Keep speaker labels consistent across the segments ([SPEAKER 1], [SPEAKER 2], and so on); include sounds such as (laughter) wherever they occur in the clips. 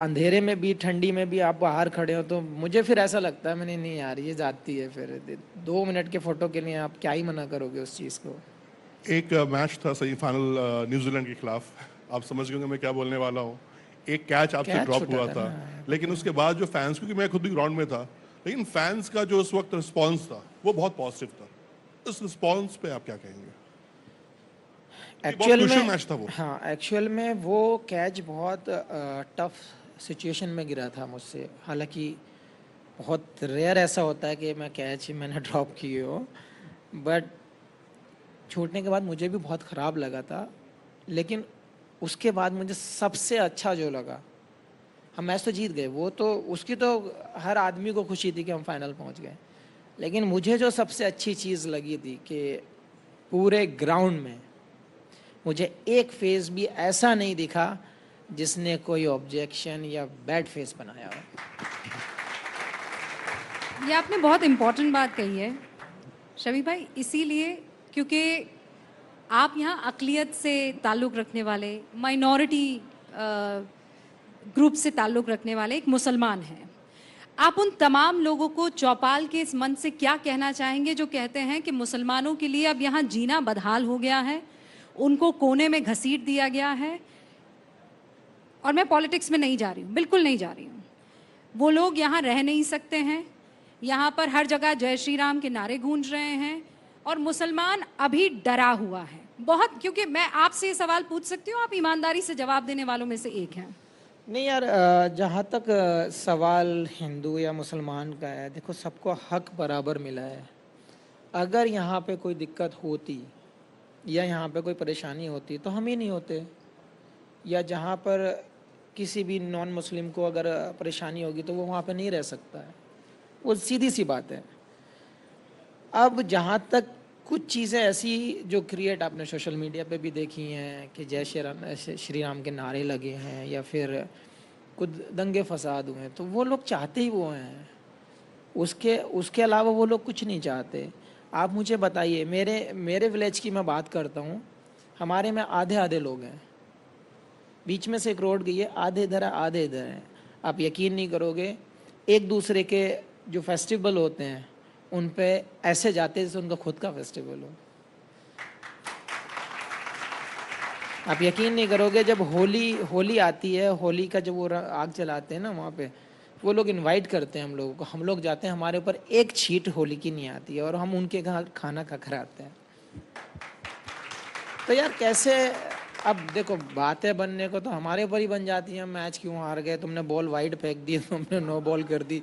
[SPEAKER 1] अंधेरे में भी ठंडी में भी आप बाहर खड़े हो तो मुझे फिर ऐसा लगता है मैंने नहीं यार ये जाती है फिर दो मिनट के फ़ोटो के लिए आप क्या ही मना करोगे उस चीज़ को?
[SPEAKER 2] एक मैच था सेमीफाइनल न्यूजीलैंड के खिलाफ। आप समझ गए मैं क्या बोलने वाला हूँ। एक कैच आपसे ड्रॉप हुआ
[SPEAKER 1] था
[SPEAKER 2] था। लेकिन उसके बाद जो फैंस क्योंकि मैं खुद भी ग्राउंड में था लेकिन फैंस का जो उस वक्त रिस्पांस था वो बहुत पॉजिटिव था। उस रिस्पांस पे आप क्या कहेंगे?
[SPEAKER 1] एक्चुअल में
[SPEAKER 2] match था वो।
[SPEAKER 1] हाँ एक्चुअल में वो कैच बहुत टफ सिचुएशन में गिरा था मुझसे। हालाँकि बहुत रेयर ऐसा होता है कि मैं कैच मैंने (laughs) ड्रॉप किए हो। बट छूटने के बाद मुझे भी बहुत ख़राब लगा था। लेकिन उसके बाद मुझे सबसे अच्छा जो लगा, हम मैच तो जीत गए। वो तो उसकी तो हर आदमी को खुशी थी कि हम फाइनल पहुँच गए। लेकिन मुझे जो सबसे अच्छी चीज़ लगी थी कि पूरे ग्राउंड में मुझे एक फ़ेज़ भी ऐसा नहीं दिखा जिसने कोई ऑब्जेक्शन या बैड फेस बनाया हो।
[SPEAKER 3] ये आपने बहुत इम्पोर्टेंट बात कही है, शबी भाई। इसीलिए क्योंकि आप यहाँ अकलियत से ताल्लुक़ रखने वाले माइनॉरिटी ग्रुप से ताल्लुक़ रखने वाले एक मुसलमान हैं। आप उन तमाम लोगों को चौपाल के इस मन से क्या कहना चाहेंगे जो कहते हैं कि मुसलमानों के लिए अब यहाँ जीना बदहाल हो गया है? उनको कोने में घसीट दिया गया है? और मैं पॉलिटिक्स में नहीं जा रही हूँ, बिल्कुल नहीं जा रही हूँ। वो लोग यहाँ रह नहीं सकते हैं। यहाँ पर हर जगह जय श्री राम के नारे गूंज रहे हैं और मुसलमान अभी डरा हुआ है। बहुत, क्योंकि मैं आपसे ये सवाल पूछ सकती हूँ, आप ईमानदारी से जवाब देने वालों में से एक हैं।
[SPEAKER 1] नहीं यार जहाँ तक सवाल हिंदू या मुसलमान का है, देखो सबको हक बराबर मिला है। अगर यहाँ पे कोई दिक्कत होती या यहाँ पे कोई परेशानी होती तो हम ही नहीं होते। या जहाँ पर किसी भी नॉन मुस्लिम को अगर परेशानी होगी तो वो वहाँ पर नहीं रह सकता है। वो सीधी सी बात है। अब जहाँ तक कुछ चीज़ें ऐसी जो क्रिएट आपने सोशल मीडिया पे भी देखी हैं कि जय श्री राम श्री राम के नारे लगे हैं या फिर कुछ दंगे फसाद हुए हैं तो वो लोग चाहते ही वो हैं। उसके उसके अलावा वो लोग कुछ नहीं चाहते। आप मुझे बताइए, मेरे मेरे विलेज की मैं बात करता हूँ, हमारे में आधे आधे लोग हैं। बीच में से एक रोड गई है, आधे इधर है, आधे इधर है। आप यकीन नहीं करोगे, एक दूसरे के जो फेस्टिवल होते हैं, उन पे ऐसे जाते जैसे उनका खुद का फेस्टिवल हो। आप यकीन नहीं करोगे, जब होली होली आती है, होली का जब वो आग जलाते हैं ना वहाँ पे, वो लोग इनवाइट करते हैं हम लोगों को। हम लोग जाते हैं, हमारे ऊपर एक छीट होली की नहीं आती है और हम उनके घर खाना खा कर आते हैं। तो यार कैसे अब देखो बातें बनने को तो हमारे ऊपर ही बन जाती हैं। मैच क्यों हार गए? तुमने बॉल वाइड फेंक दी तुमने नो बॉल कर दी।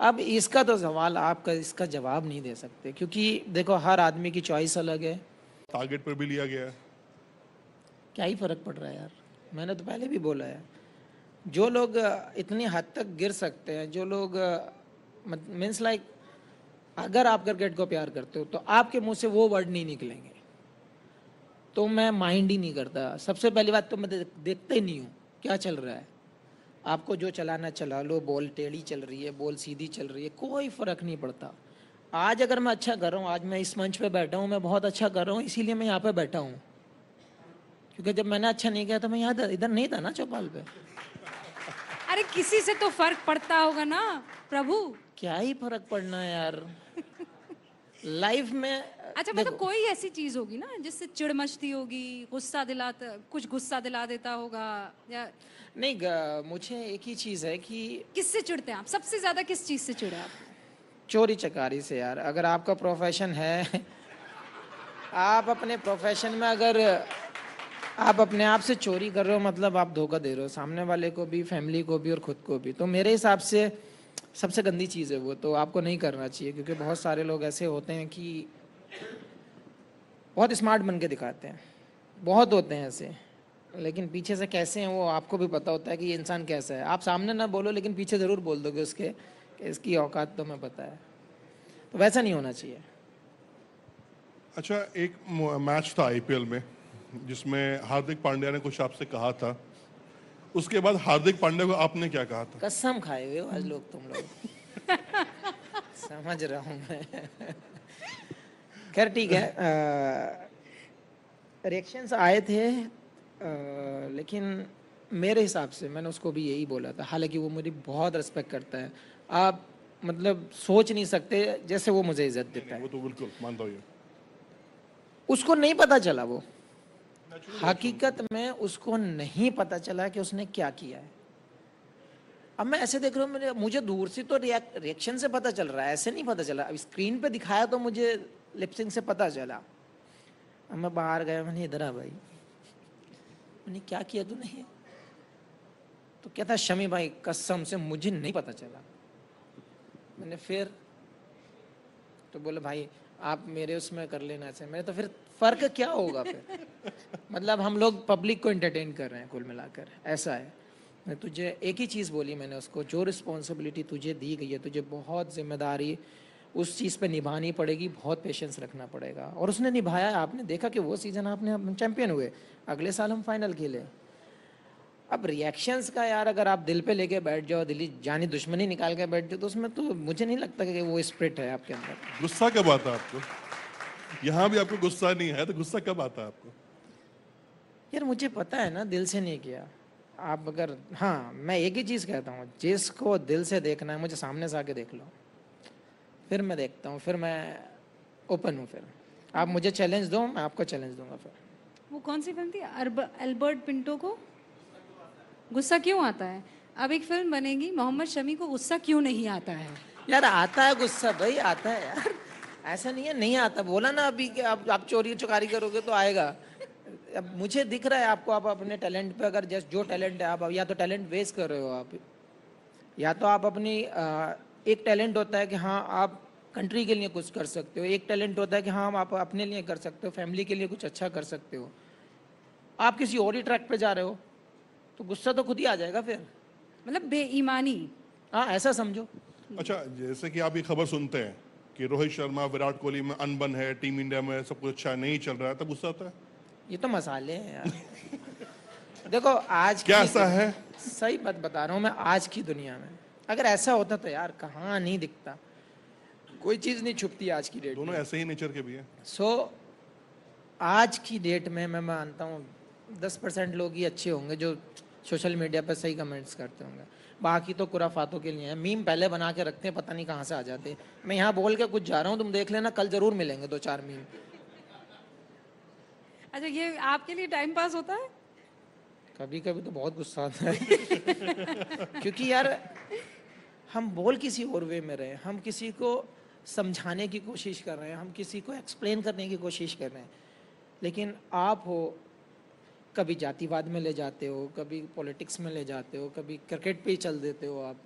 [SPEAKER 1] अब इसका तो सवाल आपका इसका जवाब नहीं दे सकते क्योंकि देखो हर आदमी की चॉइस अलग है।
[SPEAKER 2] टारगेट पर भी लिया गया है।
[SPEAKER 1] क्या ही फ़र्क पड़ रहा है यार? मैंने तो पहले भी बोला है। जो लोग इतनी हद तक गिर सकते हैं जो लोग मीन्स लाइक अगर आप क्रिकेट को प्यार करते हो तो आपके मुँह से वो वर्ड नहीं निकलेंगे। तो मैं माइंड ही नहीं करता। सबसे पहली बात तो मैं देखता ही नहीं हूँ क्या चल रहा है? आपको जो चलाना चला लो बॉल टेढ़ी चल रही है बॉल सीधी चल रही है कोई फ़र्क नहीं पड़ता। आज अगर मैं अच्छा कर रहा हूँ आज मैं इस मंच पे बैठा हूँ मैं बहुत अच्छा कर रहा हूँ इसीलिए मैं यहाँ पे बैठा हूँ। क्योंकि जब मैंने अच्छा नहीं किया तो मैं यहाँ इधर नहीं था ना चौपाल पे?
[SPEAKER 3] अरे किसी से तो फ़र्क पड़ता होगा ना प्रभु।
[SPEAKER 1] क्या ही फ़र्क पड़ना है यार। लाइफ में
[SPEAKER 3] अच्छा मतलब कोई ऐसी चीज़ होगी ना जिससे चिड़ मचती होगी गुस्सा दिलाता कुछ गुस्सा दिला देता होगा या
[SPEAKER 1] नहीं मुझे एक ही चीज़ है कि
[SPEAKER 3] किससे चिढ़ते हैं आप? सबसे ज़्यादा किस चीज़ से चिढ़े आप?
[SPEAKER 1] चोरी चकारी से यार। अगर आपका प्रोफेशन है आप अपने प्रोफेशन में अगर आप अपने आप से चोरी कर रहे हो मतलब आप धोखा दे रहे हो सामने वाले को भी फैमिली को भी और खुद को भी। तो मेरे हिसाब से सबसे गंदी चीज़ है वो तो आपको नहीं करना चाहिए, क्योंकि बहुत सारे लोग ऐसे होते हैं कि बहुत स्मार्ट बन के दिखाते हैं। बहुत होते हैं ऐसे, लेकिन पीछे से कैसे हैं वो आपको भी पता होता है कि ये इंसान कैसा है। आप सामने ना बोलो, लेकिन पीछे ज़रूर बोल दोगे उसके, कि इसकी औकात तो मैं पता है। तो वैसा नहीं होना चाहिए।
[SPEAKER 2] अच्छा एक मैच था आईपीएल में, जिसमें हार्दिक पांड्या ने कुछ आपसे कहा था। उसके बाद हार्दिक पांड्या को आपने क्या कहा था?
[SPEAKER 1] कसम खाए हुए आज लोग तुम लोग। (laughs) समझ रहा हूँ मैं। खैर ठीक है। (laughs) रिएक्शंस आए थे अ, लेकिन मेरे हिसाब से मैंने उसको भी यही बोला था। हालाँकि वो मुझे बहुत रिस्पेक्ट करता है। आप मतलब सोच नहीं सकते जैसे वो मुझे इज़्ज़त देता है।
[SPEAKER 2] वो तो बिल्कुल मानता हूँ
[SPEAKER 1] उसको नहीं पता चला वो। हकीकत में उसको नहीं पता चला कि उसने क्या किया है। अब मैं ऐसे देख रहा हूँ मुझे दूर से तो रिएक्शन से पता चल रहा है, ऐसे नहीं पता चला। अब स्क्रीन पे दिखाया तो मुझे लिपसिंग से पता चला। अब मैं बाहर गया, मैंने इधर आ भाई। मैंने क्या किया तूने? ये तो क्या था, शमी भाई, कसम से मुझे नहीं पता चला। मैंने फिर तो बोले, भाई, आप मेरे उसमें कर लेना ऐसे। मैंने तो फिर फ़र्क क्या होगा फिर? मतलब हम लोग पब्लिक को एंटरटेन कर रहे हैं कुल मिलाकर, ऐसा है। मैं तुझे एक ही चीज़ बोली मैंने उसको, जो रिस्पॉन्सिबिलिटी तुझे दी गई है, तुझे बहुत ज़िम्मेदारी उस चीज़ पे निभानी पड़ेगी, बहुत पेशेंस रखना पड़ेगा। और उसने निभाया, आपने देखा कि वो सीज़न आपने चैंपियन हुए, अगले साल हम फाइनल खेले। अब रिएक्शंस का यार, अगर आप दिल पे लेके बैठ जाओ दिल्ली जानी दुश्मनी निकाल के बैठ जाओ तो उसमें तो मुझे नहीं लगता कि वो स्प्रिट है आपके अंदर।
[SPEAKER 2] गुस्सा क्या बात है आपको? यहाँ भी आपको गुस्सा नहीं है तो गुस्सा कब आता है आपको?
[SPEAKER 1] यार मुझे पता है ना दिल से नहीं किया। आप अगर हाँ मैं एक ही चीज़ कहता हूँ जिसको दिल से देखना है मुझे सामने से आके देख लो। फिर मैं देखता हूँ फिर मैं ओपन हूँ फिर। आप मुझे चैलेंज दो मैं आपको चैलेंज दूँगा फिर।
[SPEAKER 3] वो कौन सी फ़िल्म थी? अरब एल्बर्ट पिंटो को? गुस्सा क्यों आता है? अब एक फ़िल्म बनेगी मोहम्मद शमी को गुस्सा क्यों नहीं आता है?
[SPEAKER 1] यार आता है गुस्सा भाई आता है यार। ऐसा नहीं है नहीं आता। बोला ना अभी कि आप आप चोरी चुकारी करोगे तो आएगा। अब मुझे दिख रहा है आपको आप अपने टैलेंट पे अगर जस्ट जो टैलेंट है आप या तो टैलेंट वेस्ट कर रहे हो आप या तो आप अपनी आ, एक टैलेंट होता है कि हाँ आप कंट्री के लिए कुछ कर सकते हो एक टैलेंट होता है कि हाँ आप अपने लिए कर सकते हो फैमिली के लिए कुछ अच्छा कर सकते हो। आप किसी और ही ट्रैक पे जा रहे हो तो गुस्सा तो खुद ही आ जाएगा फिर।
[SPEAKER 3] मतलब बेईमानी।
[SPEAKER 1] हाँ ऐसा समझो।
[SPEAKER 2] अच्छा जैसे कि आप ये खबर सुनते हैं कि रोहित शर्मा विराट कोहली में अनबन है टीम इंडिया में सब कुछ अच्छा नहीं चल रहा है तब गुस्सा आता है?
[SPEAKER 1] ये तो मसाले हैं यार। देखो आज
[SPEAKER 2] क्या ऐसा है?
[SPEAKER 1] सही बात बता रहा हूँ मैं आज की दुनिया में। अगर ऐसा होता तो यार कहाँ नहीं दिखता। कोई चीज़ नहीं छुपती आज की डेट
[SPEAKER 2] दोनों ऐसे ही नेचर के भी हैं।
[SPEAKER 1] सो so, आज की डेट में मैं मानता हूँ दस परसेंट लोग ही अच्छे होंगे जो सोशल मीडिया पर सही कमेंट्स करते होंगे। बाकी तो कुराफातों के लिए है। मीम पहले बना के रखते हैं पता नहीं कहाँ से आ जाते मैं यहाँ बोल के कुछ जा रहा हूँ तुम देख लेना कल ज़रूर मिलेंगे दो चार मीम
[SPEAKER 3] अच्छा ये आपके लिए टाइम पास होता है?
[SPEAKER 1] कभी कभी तो बहुत गुस्सा आता है। (laughs) क्योंकि यार हम बोल किसी और वे में रहे हम किसी को समझाने की कोशिश कर रहे हैं। हम किसी को एक्सप्लेन करने की कोशिश कर रहे हैं। लेकिन आप हो कभी जातिवाद में ले जाते हो, कभी पॉलिटिक्स में ले जाते हो, कभी क्रिकेट पे ही चल देते हो आप।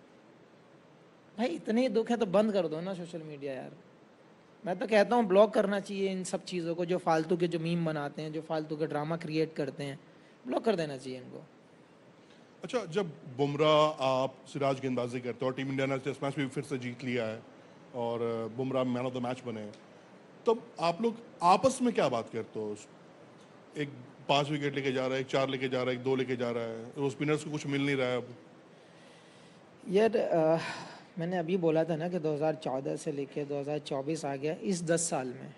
[SPEAKER 1] भाई, इतने दुख है तो बंद कर दो ना सोशल मीडिया यार। मैं तो कहता हूँ ब्लॉक करना चाहिए इन सब चीज़ों को, जो फालतू के जो मीम बनाते हैं, जो फालतू के ड्रामा क्रिएट करते हैं। ब्लॉक कर देना चाहिए इनको।
[SPEAKER 2] अच्छा जब बुमराह आप सिराज गेंदबाजी करते हो टीम इंडिया ने टेस्ट मैच भी फिर से जीत लिया है और Bumrah man of the match बने तब आप लोग आपस में क्या बात करते हो? एक पाँच विकेट लेके जा रहा है, एक चार लेके जा रहा है, एक दो लेके जा रहा है। वो स्पिनर्स को कुछ मिल नहीं रहा है अब।
[SPEAKER 1] यार मैंने अभी बोला था ना कि 2014 से लेके 2024 आ गया, इस 10 साल में।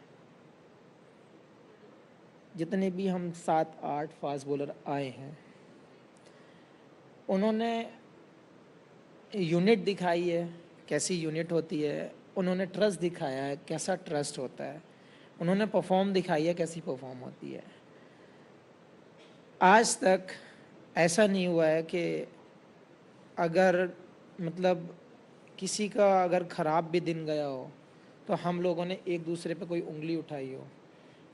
[SPEAKER 1] जितने भी हम सात, आठ फास्ट बॉलर आए हैं, उन्होंने यूनिट दिखाई है, कैसी यूनिट होती है, उन्होंने ट्रस्ट दिखाया है, कैसा ट्रस्ट होता है, उन्होंने परफॉर्म दिखाई है, कैसी परफॉर्म होती है। आज तक ऐसा नहीं हुआ है कि अगर मतलब किसी का अगर ख़राब भी दिन गया हो तो हम लोगों ने एक दूसरे पे कोई उंगली उठाई हो।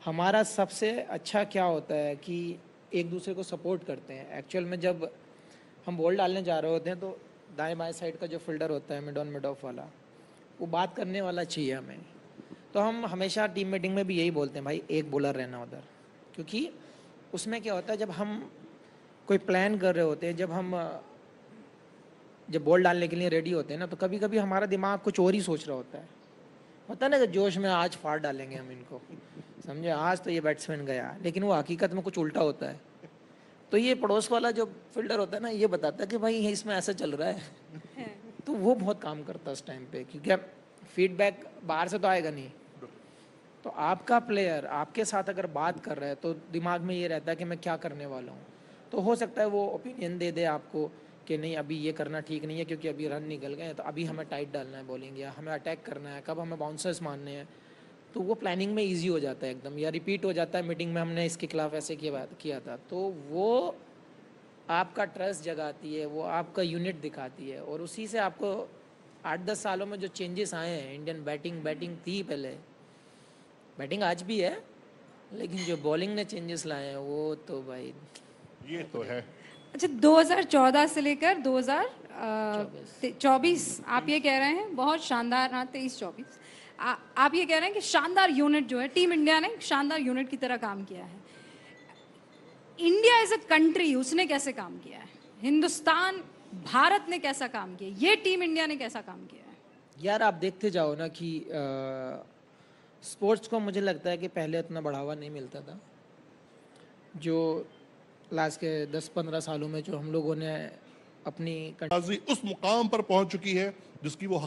[SPEAKER 1] हमारा सबसे अच्छा क्या होता है कि एक दूसरे को सपोर्ट करते हैं। एक्चुअल में जब हम बॉल डालने जा रहे होते हैं तो दाएँ बाएँ साइड का जो फील्डर होता है, मिड ऑन मिड ऑफ़ वाला, वो बात करने वाला चाहिए हमें। तो हम हमेशा टीम मीटिंग में भी यही बोलते हैं, भाई, एक बॉलर रहना उधर। क्योंकि उसमें क्या होता है जब हम कोई प्लान कर रहे होते हैं जब हम जब बॉल डालने के लिए रेडी होते हैं ना तो कभी कभी हमारा दिमाग कुछ और ही सोच रहा होता है। होता है ना कि जोश में आज फाड़ डालेंगे हम इनको। समझे? आज तो ये बैट्समैन गया लेकिन वो हकीकत में कुछ उल्टा होता है। तो ये पड़ोस वाला जो फील्डर होता है ना ये बताता है कि भाई ये इसमें ऐसा चल रहा है। तो वो बहुत काम करता है उस टाइम पे क्योंकि फीडबैक बाहर से तो आएगा नहीं। तो आपका प्लेयर आपके साथ अगर बात कर रहा है तो दिमाग में ये रहता है कि मैं क्या करने वाला हूँ। तो हो सकता है वो ओपिनियन दे दे आपको कि नहीं, अभी ये करना ठीक नहीं है क्योंकि अभी रन निकल गए हैं तो अभी हमें टाइट डालना है बॉलिंग या हमें अटैक करना है, कब हमें बाउंसर्स मारने हैं तो वो प्लानिंग में इजी हो जाता है एकदम, या रिपीट हो जाता है मीटिंग में हमने इसके खिलाफ ऐसे किया किया था। तो वो आपका ट्रस्ट जगाती है, वो आपका यूनिट दिखाती है, और उसी से आपको आठ दस सालों में जो चेंजेस आए हैं इंडियन बैटिंग बैटिंग थी पहले बैटिंग आज भी है लेकिन जो बॉलिंग ने चेंजेस लाए हैं वो तो भाई
[SPEAKER 2] ये तो है।
[SPEAKER 3] अच्छा 2014 से लेकर 2024 आप ये कह रहे हैं बहुत शानदार हाँ तेईस चौबीस। आप ये कह रहे हैं कि शानदार यूनिट जो है टीम इंडिया ने शानदार यूनिट की तरह काम किया है। इंडिया एज अ कंट्री उसने कैसे काम किया है? हिंदुस्तान भारत ने कैसा काम किया ये टीम इंडिया ने कैसा काम किया है?
[SPEAKER 1] यार आप देखते जाओ ना कि स्पोर्ट्स को मुझे लगता है कि पहले उतना बढ़ावा नहीं मिलता था। जो लास्ट के दस पंद्रह सालों में जो हम लोगों ने अपनी
[SPEAKER 2] उस मुकाम पर पहुँच चुकी है, जिसकी वो